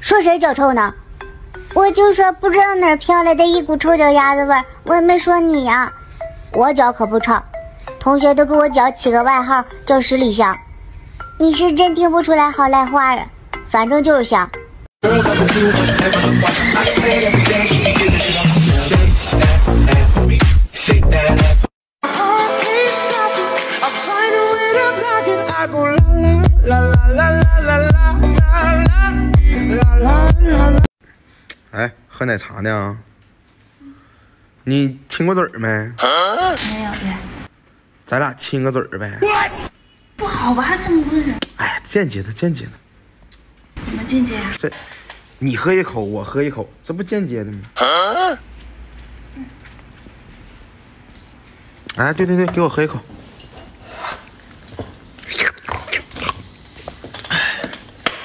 说谁脚臭呢？我就说不知道哪儿飘来的一股臭脚丫子味儿，我也没说你呀，我脚可不臭。同学都给我脚起个外号叫十里香。你是真听不出来好赖话啊，反正就是香。哎，喝奶茶呢？你亲过嘴儿没？没有的。咱俩亲个嘴儿呗。不好吧？这么多人。哎，间接的，间接的。怎么间接啊？这，你喝一口，我喝一口，这不间接的吗？哎，对对对，给我喝一口。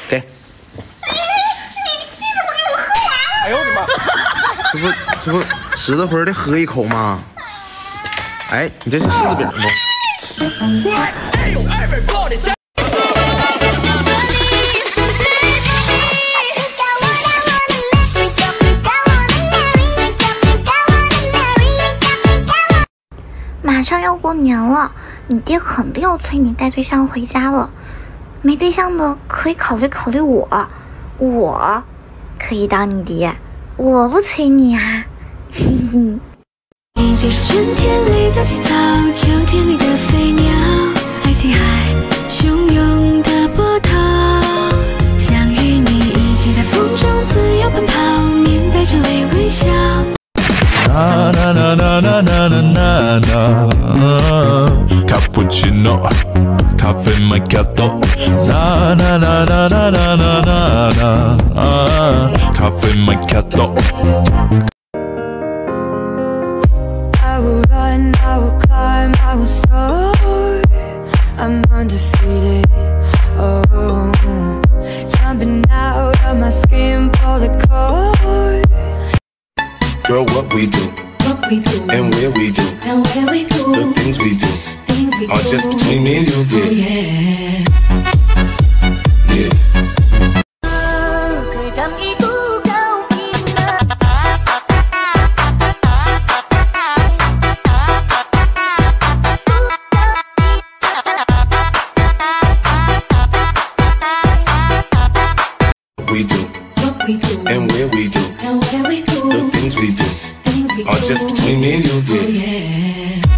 给。哎，你怎么给我喝完了？哎呦我的妈！这不这不实在乎的喝一口吗？哎，你这是柿子饼不？马上要过年了，你爹肯定要催你带对象回家了。没对象的可以考虑考虑我，我可以当你爹，我不催你啊。你就是春天里的青草，秋天里的飞鸟，爱情海汹涌的波涛。想与你一起在风中自由奔跑，面带着微微笑。Will I will climb, I will soar. I'm undefeated. Oh, jumping out of my skin for the core. Girl, what we do What we do and where we do, and where we do, the things we do things we are just between me and you, yeah. Oh, yeah. What we do What we do and where we do, and where we do, the things we do things we are just between me and you, yeah. Oh, yeah. Yeah.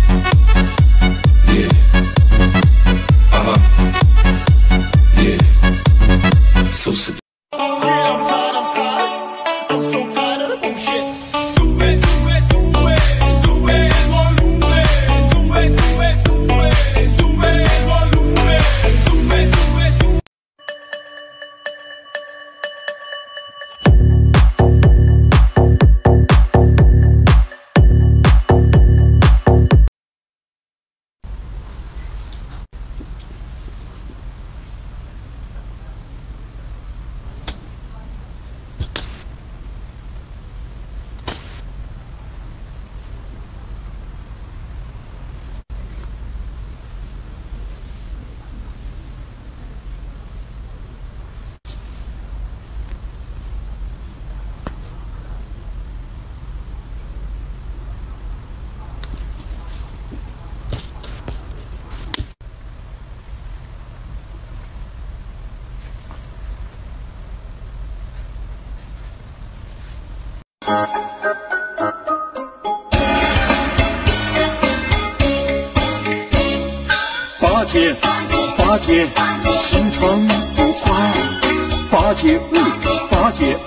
八戒，八戒，心肠不坏。八戒，嗯，八戒。